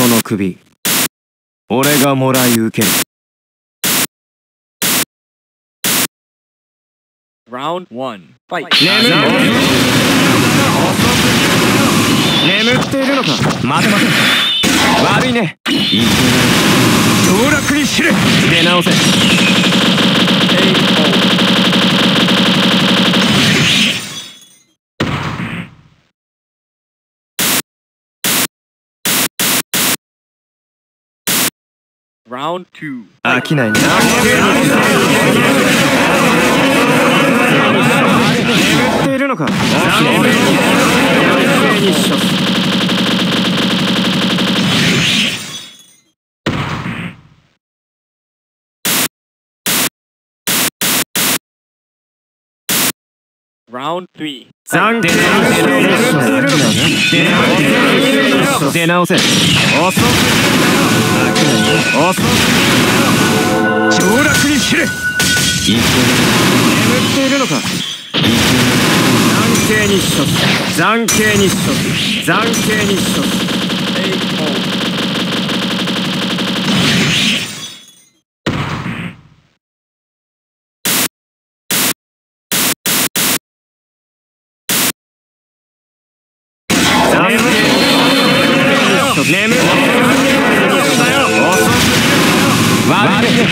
その首。俺がもらい受ける。Round 1 Fight. 眠眠っているのか？待て待て。悪いね。いけない道楽にしれ出直せ Round 2飽きないね。眠っているのか。冷静に処す Round 3残念出直せ。遅遅眠っているのか？残刑に処す残刑に処す残刑に処す残刑に処す眠っているのか？悪いね